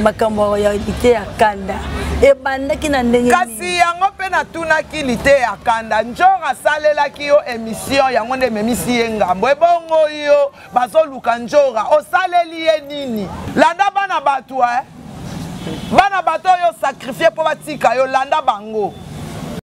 makambo ya liteya kanda ebandaki na ndenge kasi yango mpe natunaki liteya kanda njor asalelaki yo emission yango nde ememisi ye ngambo ebongo yo bazoluka njora osaleli ye nini landa bana bato e bana bato oyo sakrifie mpo batika yo landa bango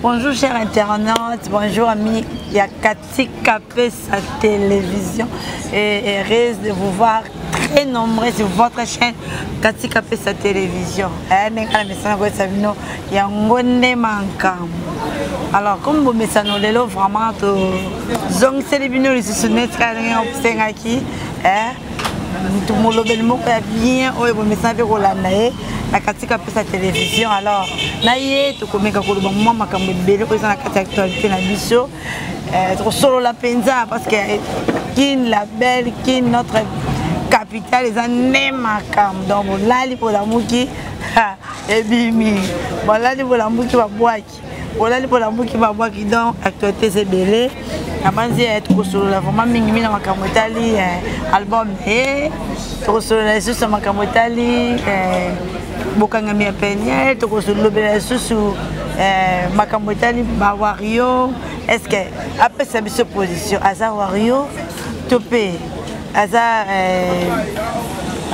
Bonjour chers internautes, bonjour amis ya Katika Pesa Télévision et heureuse de vous voir très nombreux sur votre chaîne Katika Pesa Télévision. Eh ndenge na mesana ko sa bino ya ngonde mankam. Alors comme vous mesana lelo vraiment to zongiseli bino lisusu net ka ndenge opsengaki eh moto molobeli moko ya bien oyo bomesana mpe kolanda ye na katika apesa televizio alors na ye tokomeka koloba mwa makambo ebele oyo eza na kati ya actualité na biso eh, tokosolola mpenza parce que kin la belle kin notre capitale eza nde makambo donc bolali bolamuki ebimi bolali bolamuki babwaki olali mpo nabuki babwaki donc actualité eza ebele nabanzi eh, tokosolola vraiment mingimingi na makambo etali eh, album na ye tokosolola lisusu na makambo etali eh, bokangami ya peniel tokosolobela lisusu makambo etali bawario est ce que apesa biso position aza wario to mpe aza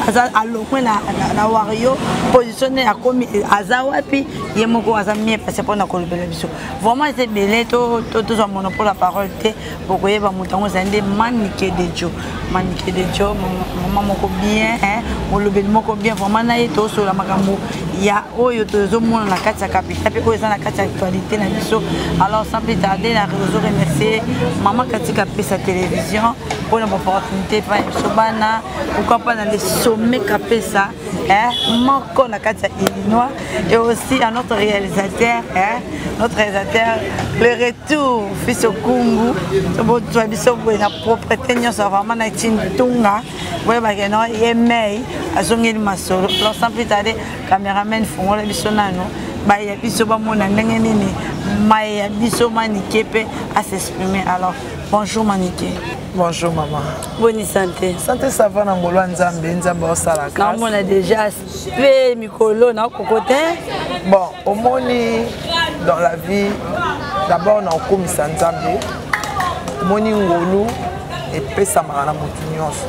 aza alongwe na, na, na wario position ne akomi aza wapi ye moko aza mie pase mpona kolobela biso vraiment eza ebele tozwa monopole ya parole te bokoyeba moto yango ezali nde manike de jo manike de jo mama moko bien molobeli moko bien vraiment na ye tosola makambo ya oyo tozomona na kati ya kapita mpe oyo eza na kati ya actualité na biso alors sans plus tarder na rezo remercier mama katika pesa télévision mpona baopportunité epai ya biso bana pourkoi pas na le sommet kapesa moko na kati ya illinois et aussi à notre réalisateur notre réalisateur le retour fils okungu tobotwa biso boye na propreté nyonso vraiment na tintunga boyebake no ye mei azongeli masolo alors sans plus tarde cameraman fongola biso nano baye ya biso bamona ndenge nini maye ya biso manike mpe asexprime alors Bonjour Manike. Bonjour maman. Boni santé. Santé ça va na ngolo nzambe nzambe osala grâce. Na mona déjà pe mikolo na kokote. Bon, omoni dans la vie d'abord na okomisa nzambe. Omoni ngolu epesamaka na motu nyonso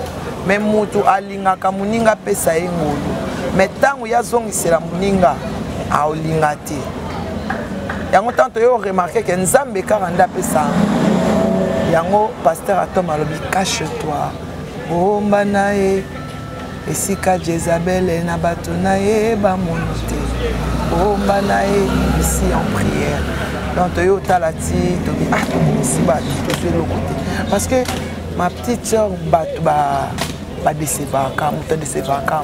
me motu alingaka moninga apesa ye ngolu me ntango ye azongisela moninga aolinga te yango ntango toyo remarke ke nzambe kaka nde apesa yango paster atom alobi cache toi bomba na ye esika jezabele na bato na ye bamoni te bomba na ye isi en prière donc toye otala ti tobi ah tobimisi bato tozwi eloko te parce que ma petite sœur bato badesevaka moto adesevaka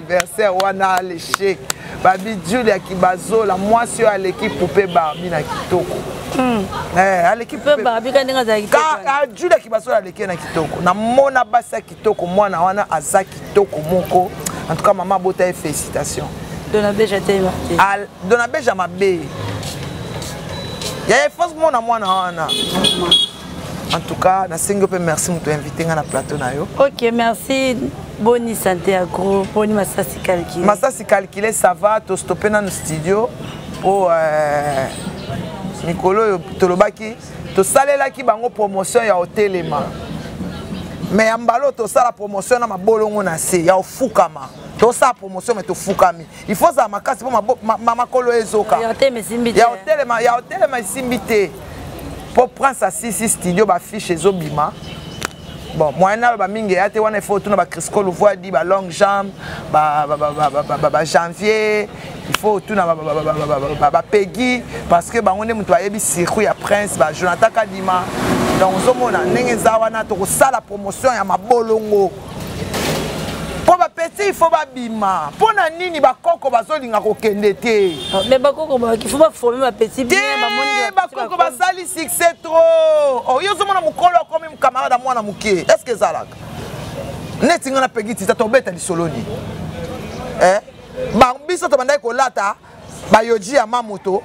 anniversaire wana lechec babi julia kibazola mwasi oyo aleki poupe barbi na kitoko hmm. eh, aleki ah, julia kibazola aleki na kitoko namona basi ya kitoko mwana wana aza kitoko moko en tout cas mama abota ye félicitation donabeja mabe yaye fos mona mwana wana En tout cas, na sengi pe merci mutu invité nga na plateau na yo. OK, merci. Boni santé agro, boni masasi calculé. Masasi calculé ça va, to stopper na studio pour euh, mikolo oyo tolobaki tosalelaki bango promotion ya otelema me ya mbala oyo tosala promotion na mabolongo na se ya ofukama tosala promotion me tofukami il faut ozala makasi mpo makolo ezoka ya otelema esimbi te mpo prince asisi studio bafiche ezobima bon moyen naloba mingi eya te wana ifo otuna bacrisco louvadi balong jambe bajanvier ifo otuna bapegi parce que bango nde moto bayebi circuit ya prince bajonathan kadima donc ozomona ndenge eza wana tokosala promotion ya mabolongo mpo bapesi ifo babima mpo na nini bakoko bazolinga kokende te ah, bakoko basali succès tro oyo oh, ozomona mokolo akomi mokamarade ya mwana moke estce ezalaka neti ngai na pegi tita tobeta lisolo nini eh? biso tobandaki kolata bayoji ya mamoto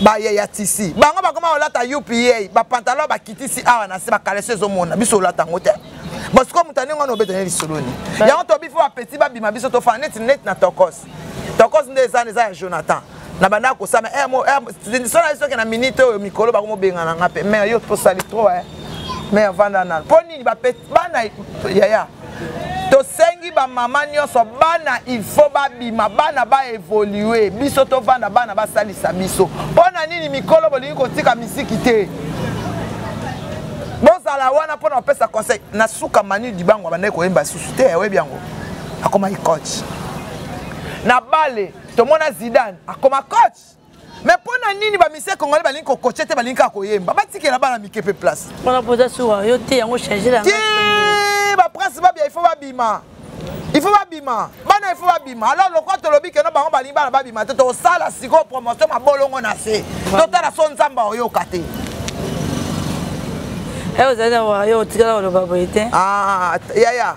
baye ya tisi bango bakoma kolata upa bapantalon bakitisi awa na se bakalesi ezomona biso olata yango te bosiko moto aningo wana obeta ne lisoloni yango tobi fo bapeti babima biso tofana neti neti na tokos tokos nde eza eza ya jonathan na bandaka kosama eh, eh, sona ye soki na minite oyo mikolo bakomobengana nga mpe mare yo tosali trop eh. mare vanda nano mpo nini bana yaya tosengi bamama nyonso bana il faut babima bana baevolue biso tovanda bana basalisa biso mpo na nini mikolo bolingi kotika miziki te bozala wana mpo na kopesa conseil na suka manu dibango abandaki koyemba lisusu te oyebi yango akomaki coach na bale tomona zidane akoma coach mais mpo na nini bamise congolais balingi kokoce te balingi kaka koyemba batikela bana mike mpe place wana mpoza suwa yo te yango change la baprince babia ifo babima ifo babima bana ifo babima alors lokola tolobi keno bango balingi bana babima te tosala sikoyo promotion mabolongo na se totala so nzambe aoyoka te eh, ozali na wayo otikala koloba boye te ah, yaya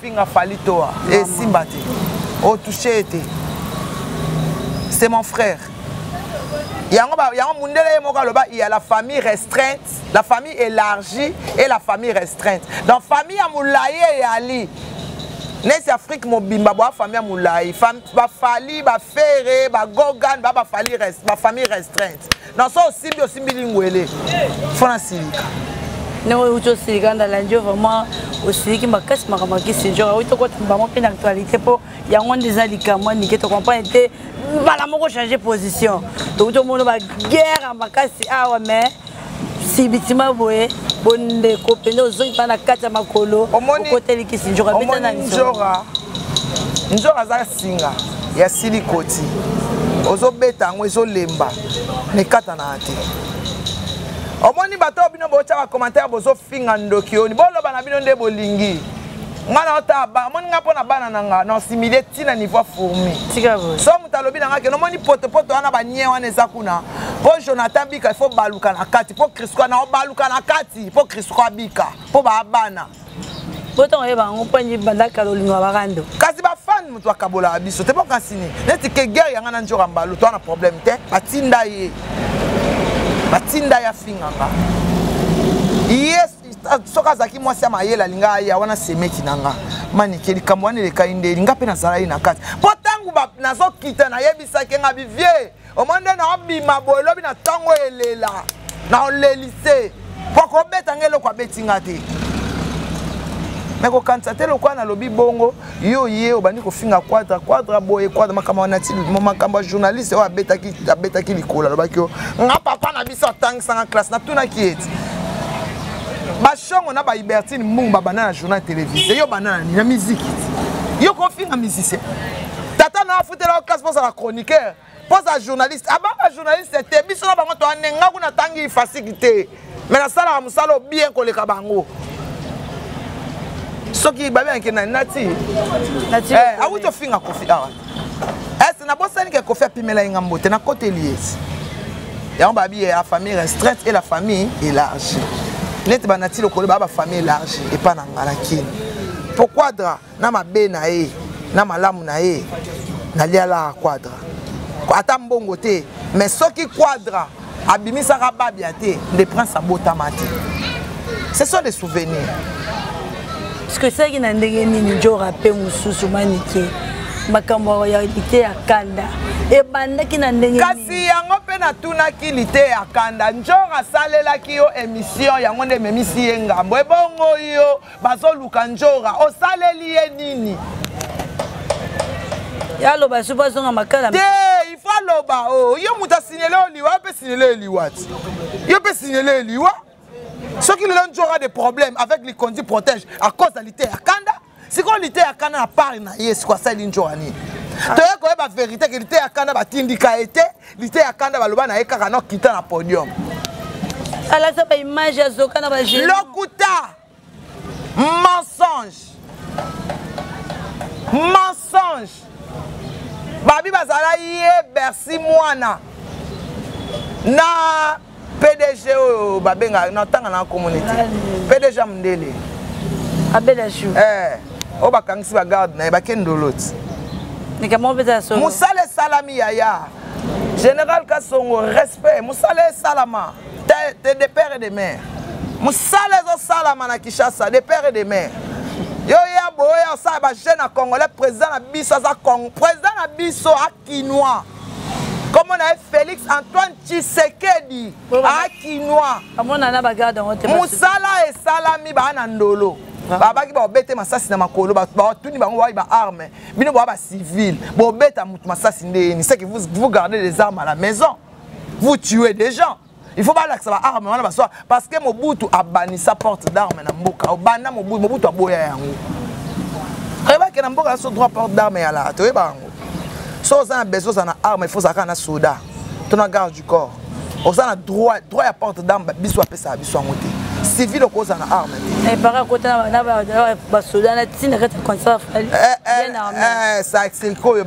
finga fali toa esimba te otouche ye te c'est mon frère yango yango mundele ye moko aloba ya la famille restreinte la famille élargie et la famille restreinte donc famille ya molai eyali neti afrique mobimba boa famille ya molai bafali bafere bagogan ba bafali bafamille restreinte na so osimbi osimbi lingwele fo nasilika ndenge outi osilika ndalandi yo vraiment osiliki makasi makambo ya kisinjora outi okota bango mpe na actualité mpo yango nde eza likambo nike tocomprane te mbala moko change position touti omona baguerre makasi awa mais sibitima boye bondeko mpende ozongi mpa na kati ya makolo okoteli kisinjora beta na njora njora aza singa ya silikoti ozobeta yango ezolemba mekatanaka te omoni bato oyo bino botya bacommentaire bozofinga ndoki oni boloba na bino nde bolingi nga na ota ba moni nga pona bana na nga na simile tina niveau fourmi so moto alobi na nga ke nomoni potopoto wana banie wana eza kuna mpo jonathan bika il faut baluka na kati mpo crisco na obaluka na kati mpo crisco abika mpo baabana botongo yeba yango mpo nyi banda kala olingo ya barando kasi bafani moto akabolaka biso te bokasi nini neti ke guerre yanga na njoka mbalu to na problème te batinda ye batinda ye afinganga ye soki azalaki mwasi ya mayele alinga aye wana semeki na nga manike likambo wana elekai ndeli nga mpe nazalaki na kati mpo ntango nazokita nayebisaki nga bivie omoni nde naobima boye lobi na ntango elela na olelise mpo kobeta ngai eloko abeti ngai te me kokanisa te lokola nalobi bongo yo ye obandi kofinga quadra quadra boye quadra makambo wana ti makambo ya journaliste oyo abetaki abetaki likolo alobaki yo nga papa na biso atangisanga classe natunaki ete bashongo na bahibertine mbungu babanda na journal télévisé yo banda na nini na miziki yo kofinga musicien tata na afutela yo classe pozala chroniqueur poza journaliste abanga ah, journaliste te biso na bango toanenga kuna tangi fasiki te me nasalaka mosala bien koleka bango soki babengaki nani nati eh, awuti ofinga kofi awa ese nabosani ke kofi apimela ye nga mbote nakoteli ye yango babi ya famille restreinte et la famille élargie neti banati lokolo baa bafamille élargie epa na ngalakini pourquoi dra na mabe na ye na malamu na ye nalialaka quadra ata mbongo te mais soki quadra abimisaka babia te le prince abotama te ce sont des souvenirs parce que soki na ndenge nini njora mpe mosusu manike makambo ya lite ya kanda ebandaki na ndenge kasi yango mpe natunaki lite ya kanda njora asalelaki yo emission yango nde ememisi ye ngambo ebongo yo bazoluka njora osaleli ye nini yaloba supa azonga makala te il faut aloba o oh, yo moto asinyele yo liwa yo mpe sinyele yo liwa ti yo mpe sinyele yo liwa soki lelo njora de problème avec likondi protège à cause ya lite ya kanda sikoyo lite ya kanda na part na ye sikoyo asali njora nini ah. toye koyeba verité ke lite ya kanda batindika ye te lite ya kanda baloba na ye kaka nokita na podium alasa baimage azoka na baje lokuta mensonge mensonge babi bazala ye bercy mwana na pdg oyo babenga na ntanga na communauté pdg ya mondele eh, oyo bakangisi bagarde na ye bakendoloti mosala esalami yaya général kasongo respect mosala esalama te de père et de mère mosala ezosalama na kinshasa de père et de mère yo ya boya osala bajeune ya congolais président na biso aza congo président na biso akinois kombo na ye félix antoine tshisekedi akinois mosala esalami baa na ndolo ah. babaki babete masasi na makolo batuni bango bayi baarme bino boa bacivile bobeta moto masasi nde yeni seke vous gardez les armes à la maison vous tuez des gens il faut balakisa ba arme wana baswa parce que mobutu abanisa porte d'arme na mboka obanda mobutu mobutu aboya yango oyebake na mboka naso droit porte d'arme ya laa toyeba yango so oza na besoin oza na arme ifo ozalaka na soda to na garde du corps oza na droit droit ya porte d'arme biso apesaka biso yango te civil okoza na arme epaka eh, kota na basoda na ntina kati ya concert fali eh, eh, sikoyo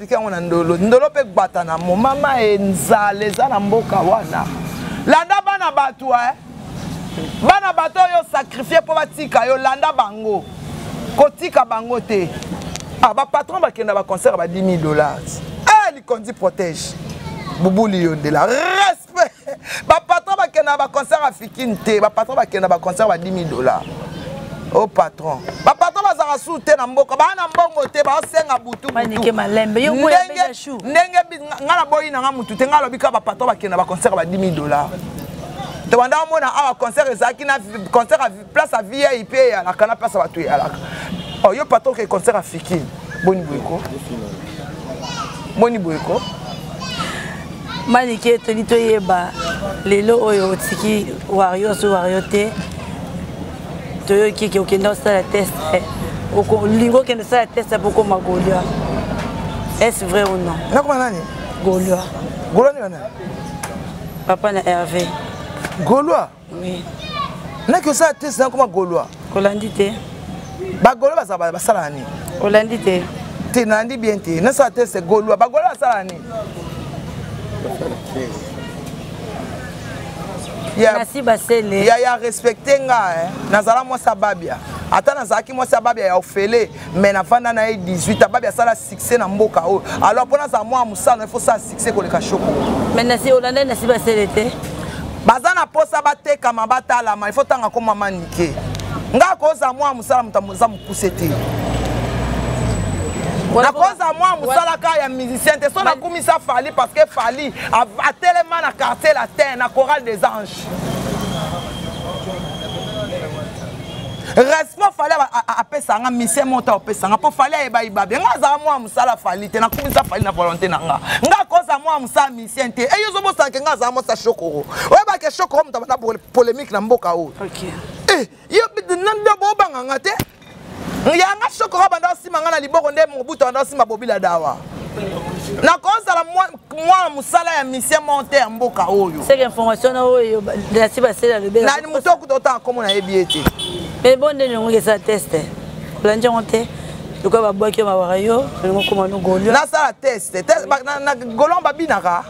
explike yango na ndolo ndolo mpe gbata na mo mama e nzala eza na mboka wana landa bana bato e eh? bana bato oyo sacrifie mpo batika yo landa bango kotika bango te ah, bapatron bakenda baconcert ba 10 000 dollars e eh, likonzi protège bubuli yo ndela bapatron bakenda na baconcert ya fikine te bapatron bakenda na baconcert ba 10 dollar o oh, patron bapatron bazalaka su te na mboka baa na mbongo te baosenga butubutu ndenge ngai naboyi na ngai motu te ngai alobi kaka bapatron bakenda na baconcert ba 10 dollar tobanda omona awa concert ezalaki na concert place ya vip eyalaka na place ya bato eyalaka oh, yo patron ke concert afiki boni boyeko boni boyeko manike etoli toyeba lelo oyo otiki wario oso wario te toyoki eke okenda osala test eh. olingi okende osala test eh, mpo okoma golia est vrai ou non nakoma nani golia golia nani papa na herve golois oui naki osala te sina koma golois kolandi te bagolois bazala basala nini olandi te te nalandi bien te nasala te se golois bagolois basala nini merci basele ya ya respecte nga nazala mwasi ya babia ata nazalaki mwasi ya babia ya ofele mais nafanda na ye 18 ababi asala succès na mboka oyo alors mpo nazala mwana mosano il faut sala succès koleka shoko mais nasi olanda nasi basele te baza na mposa batekama batalama il faut ntanga koma manike ngai akozala mwana mosala moto aza mokuse te nakoza mwa mosala kaka ya musicien te so nakumisa fali parce que fali atelema na quartier latin na chorale des anges respect fali apesa yanga mise moto apesa yanga mpo fali ayeba ibabe yanga azala mwa mosala fali te nakumisa fali na volonté na nga nga akoza mwa mosala misien te eye ozobosanake nga azala mosa shokoro oyebake shokoro moto abanda polémique na mboka oyo eh, yo nabobanga nga te yanga sokoko abanda osima ngai na liboko nde mobutu abanda osima bobila dawa nakozala mwana mosala ya misie monte ya mboka oyo seke information na oyo nasi baseli alobelani moto okuta otanga nkombo nayebi ye te me bo ndeni yango eza teste olandi yango te lokola babwaki yo mawaka yo olingi okoma no golio nasala teste golon babinaka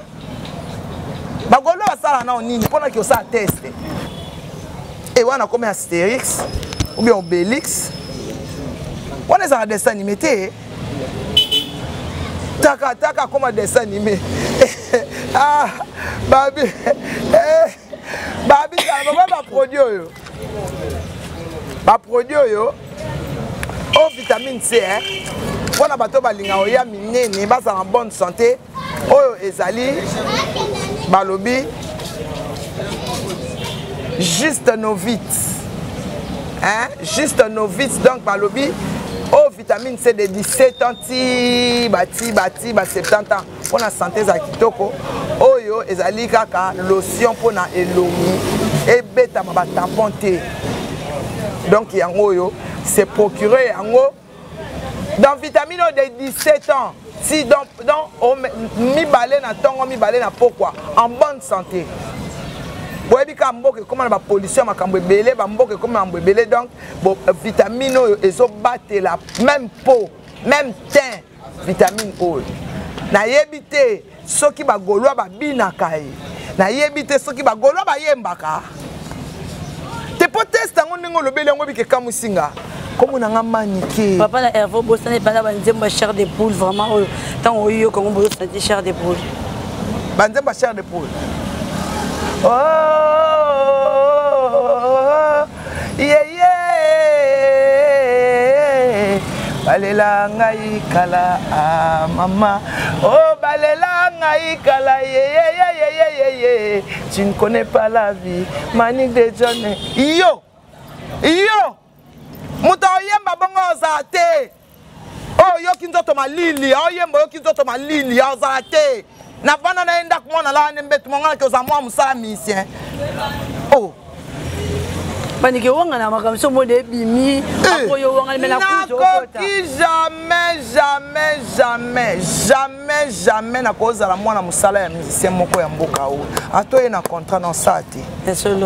bagolois basala nao nini mpo naki osala teste e wana komi astérix ou bien obélix wana ezala dessin anime te takataka akoma dessin anime ah, babi eh. babisala baba baproduit oyo baproduit oyo o oh, vitamine c mpo na bato balinga oya minene bazala en bonne santé oyo ezali balobi juste novite hein? juste novite donc balobi oyo oh, vitamine c de 17 ans ti bati bati ba 70 ans mpona sante ezala kitoko oyo ezali kaka lotion mpona elongi ebetama batampon te donc yango oyo se procure yango dans vitamine oyo de 17 ans si donc, donc oh, mibale na ntongo mibale na pokwa en bonne santé boyebi kaka mboka ekóma na bapolisi ya makambo ebele bamboka ekóma na makambo ebele donc vitamine oyo ezobatela même po même teint vitamine oyo nayebi te soki bagolwa babinaka ye nayebi te soki bagolwa bayembaka te mpo teste yango ndenge olobeli yango bike ekamwisi nga nkombo na nga manike papa na herve obosana ebanda banzembo ya chair de poule vraiment oyo ntango oyoka yango bozosanti chair de poule banzembo ya chair de poule oh. yeye balela ngai kala ah, mama o oh, balela ngai kala yeyeyeyeyeye tu ne connais pas la vie manik de john yo yo moto oyemba bongo oza te oyoki nzoto malili aoyemba oyoki nzoto malili aozala te na bana na ye ndako mwana laa nde mbetu monganaki oza mwa mosala misien o oh. manike owangana makambo so mode ebimi eh. akoyo owangani me nakuti okota nakoki jamais jamais jamais jamais jamais jamais nakozala mwana mosala ya musicien moko ya mboka oyo ato ye na contrat na osala te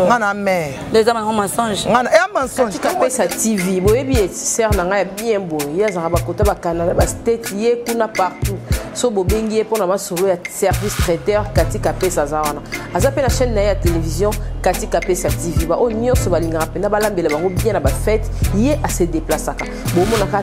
nga na mare ya mensongepesa tv boyebi ye ser na ngai ya bien boye ye azalaka bakota bacanada bastate ye kuna partout so bobengi ye mpona masolo ya service traiteur katika pesa aza wana aza mpe na chaîne na ye ya télévision katika pesa tv baoyo nyonso balingaka mpenza balambela bango bien na bafete ye ase deplasaka bomonaka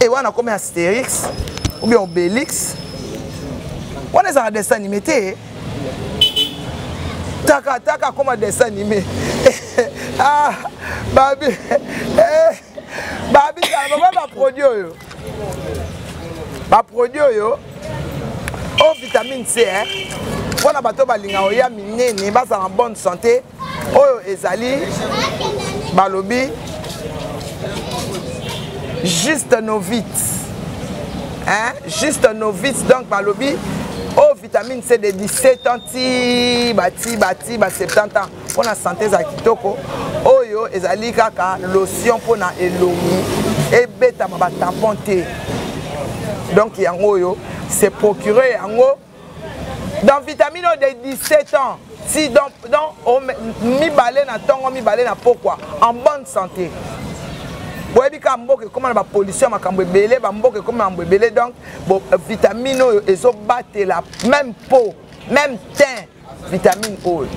e wana akomi astérix ou bien obélix wana ezalaka dessin anime te takataka akoma dessin anime ah, babi eh, babi kala baba baproduit oyo baproduit oyo o oh, vitamine c eh. mpo na bato balingaka oya minene bazala en bonne santé oyo ezali balobi juste novite hein? juste novite donc balobi oyo oh, vitamine c de 17 ans ti bati bati ba 70 ans mpo na sante eza kitoko oyo ezali kaka lotion mpo na elongi ebetama batampon te donc yango oyo se procure yango donc vitamine oyo de 17 ans si donc donc oh, mibale na ntongo mibale na pokwa en bonne santé boyebi kaka mboka ekóma na bapolisi ya makambo ebele bamboka ekóma makambo ebele donc vitamine oyo ezobatela même po même teint vitamine oyo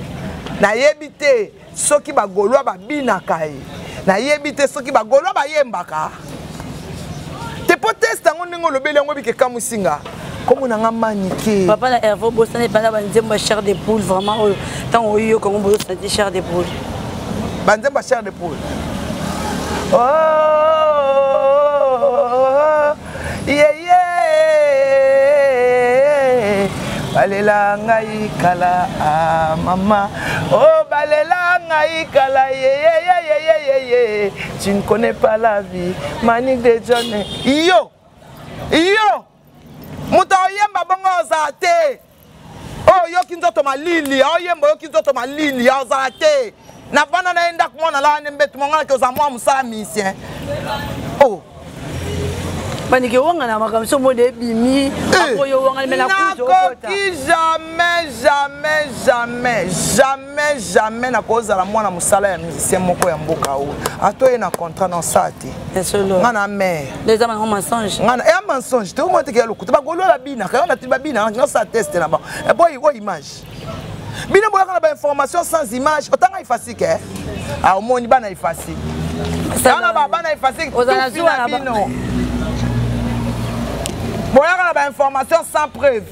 nayebi te soki bagolwa babinaka ye nayebi te soki bagolwa bayembaka te mpo teste yango ndenge olobeli yango ebike ekamwisi nga nkombo na nga manike papa na herve obosana ebanda banzembo ya chair de poule vraiment oyo ntango oyoka yango bozosanti chair de poule banzembo ya chair de poule oh. yeye balela ngai kala ah, mama o oh, balela ngai kala yeyeyeyeyeye tu ne connais pas la vie manik de john yo yo moto oyemba bongo oza te oyoki nzoto malili aoyemba oyoki nzoto malili aozala te na bana na ye ndako mwana laa nde mbetu monganaki oza mwa mosala misien o oh. manike owangana makambo so mode ebimi eh. akoyo owangani me na kutu okota nakoki jamais jamais jamais jamais jamais jamais nakozala mwana mosala ya musicien moko ya mboka oyo ato ye na contrat na osala te nga na mare eza bango mensonge nga ya mensonge te omona teke ya lokuta bagolola babina kayo na tili babina nga sa teste na bango eboyi eh, o image bino boyaka na bainformation sans image otanga ifasike eh? ah, omoni bana ifasike tanga babana ifasike tufina bino boyaka na bainformation sans preuve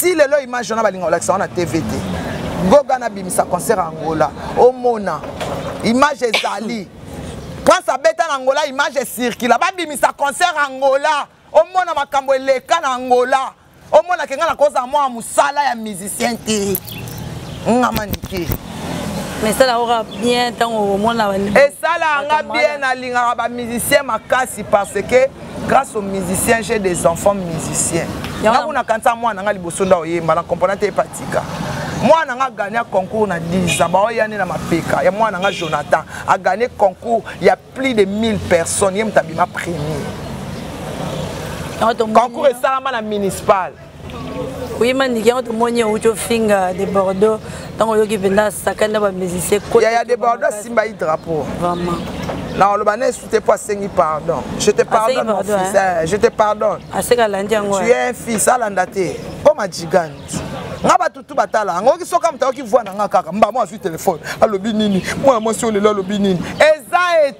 ti lelo image wana balinga kolakisa wana tv te goga nabimisa concert ya angola omona image ezali prince abeta na angola image ecircula babimisa concert angola omona makambo eleka na angola omona kenga nakozala mwa mosala ya musicien te ngama nike esala oka bien ntango omona esala yanga bien nalingaka bamusicien makasi parce que grâce aux musiciens j'ai des enfants musiciens nako nakanisa mwana na ngai liboso nda oyemba na comprena te epatika mwana na ngai agania concours na 10 ans baoya nde na mapeka ya mwana na ngai jonathan aganie concours ya plus de 1000 personnes ye moto abima premier concours esalama na municipal Oui, man, il y a autre monde qui finga de Bordeaux. Tant que qui vient sacan na ba musicien. Il y a des Bordeaux simba i drapeau. Vraiment. Là on le banais sous tes poids sengi pardon. Je te pardonne mon fils. Hein? Je te pardonne. Aseka landi yango. Tu es un fils à landate. Oh ma gigante. nga bato tu batala yango oki soki moto ayoki voi na nga kaka mbamo azwi telefone alobi nini mwana mwasi oyo lelo alobi nini eza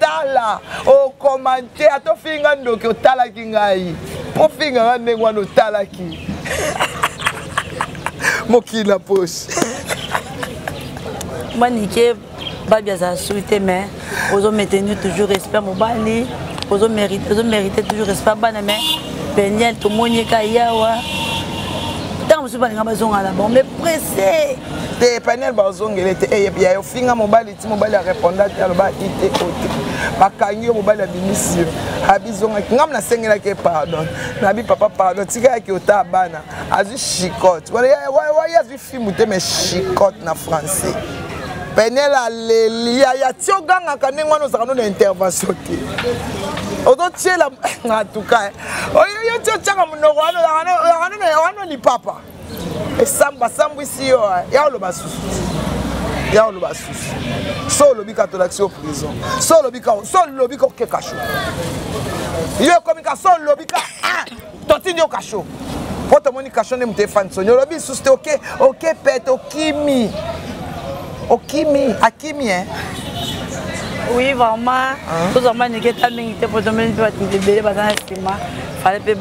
tala okomante oh, ata ofinga ndoki otalaki ngai mpo ofingaka ndenge wana otalaki mokili na posi manike babi azala sui te mais ozo maintenir toujours respect mobali ozo mérite ozo mérite toujours respect bana mais peniel tomoni ye ka yawa ntango mosusu balinga bazongala bango mais presse te peniel bazongele te eh, ya ofinga mobali ti mobali areponda te aloba ite ote bakangi yo mobali abimisi yo abizongaki ngai nasengelaki pardon nabi papa pardon tikayaki ota bana azwi chicote waye azwi fimu te mais chicote na français penele aleli yaya ti ogangaka ndenge wana ozalaka no na intervention te ozotyela atuka oyo yo ti otyaka monoko wana wana lipapa esambo asambwisi yo ya oloba susu ya oloba susu so olobi ka tolakisi yo prison so olobi ka so olobi ka oke kasho yo ekomi ka so olobi ka ah, totindi yo kasho mpo tomoni kasho nde moto efani soni olobi lisusu te oke oke pete okimi okimi akimi e eh? oui vraiment tozwa mba nike ta mingi te mpo tomoni mpe bato ebele baza na nsima fale mpe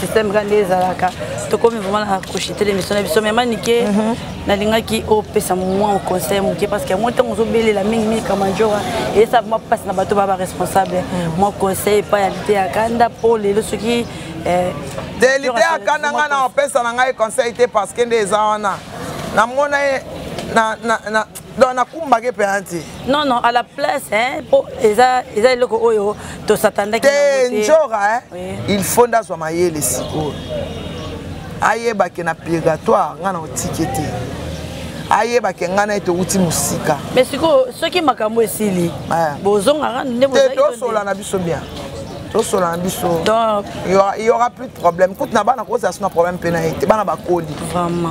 système kaka nde ezalaka tokomi vraiment na koshitele émission na biso mais manike mhm. nalingaki opesa mwa conseil moke parce que moi ntango ozobelela mingi mingi kamanjora eyesa mwa mpasi na bato ba baresponsable mhm. mwa conseil epai ya lite ya kanda mpo lelo soki eh, te lite ya kanda ngai na opesa na ngai conseil te parce que nde eza wana namona ye na, na, na donc nakumbaki mpenza te non non à la place mpo eza eza eloko oyo tosatandaki te njora il faut ndazwa mayele sikoyo ayeba ke na purgatoire ngai na otike te ayeba ke ngai na ye towuti mosika mais sikoyo soki makambo esili bozongaka nde te tosola na biso bien tosola na biso il y aura plus de problème kutu na bana kozala so na problème mpe na ye te bana bakoli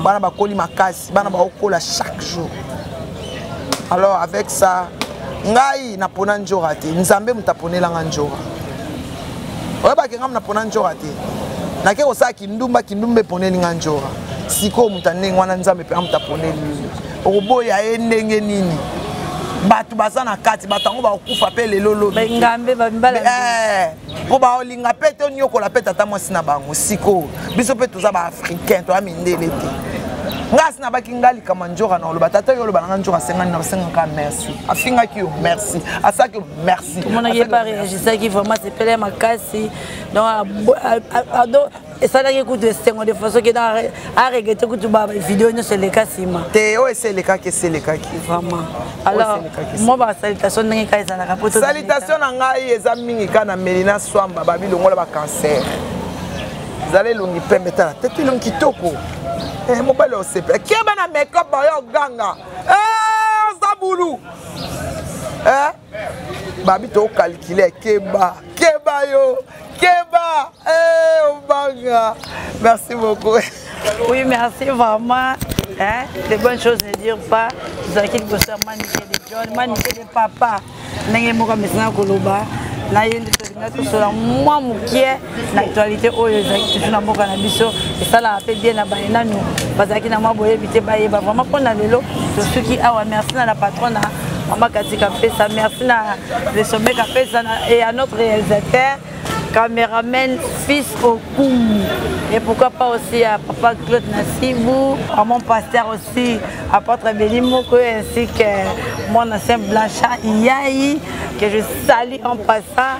bana bakoli makasi bana baokola chaque jour alors avec ça ngai napona njora te nzambe moto aponela nga njora oyebaki ngai napona njora te nake kosala kindumba kindumba eponeli nga njora sikoyo moto ya ndenge wana nzambe mpenza moto aponeli okoboya ye ndenge nini bato baza na kati bato yango bakokufa mpe lelo lobi mpo baolinga mpe tonyokola mpe tata mwasi na bango sikoyo biso mpe toza baafricain toya mindele te nga asi nabaki nga likama njora na oloba tata oyo oloba na nga njora asengani na basengaka merci afingaki yo merci asalaki yo merci omonaki epa reagisaki vraiment sepele makasi donc esalaki kutu esengo de façon ke aregrete kutu bavideo nyonso eleka nsima te oyo esi elekaki esi elekaki vraiment alors mwa basalitation ndenge ka ezalaka po salitation na ngai eza mingi ka na melina swamba babi longola bacancer zala elongi pembe tala tete elongi kitoko eh, mobali osepela keba na makeup oyo oganga eh, oza bulu eh? babi to calculer keba keba yo keba eh obanga merci beaucoup oui merci vraiment hein les bonnes choses ne dire pas zaki liboso ya manike de john manike de papa ndenge moko amesana koloba na ye nde tolinga tosola mwa mokie na actualité oyo ezalaki toujours na mboka na biso esalaka mpe bien na baye nanu bazalaki na mwa boyebi te bayeba vraiment mpo na lelo tosuki awa merci na la patrona mama katika mpesa merci na le sommet kapesa et à notre réalisateur cameraman fils okumu et pourquoi pas aussi à papa claude nasibou à mon pasteur aussi apôtre beli moko ainsi que mon ancien blancha iyayi que je salue en passant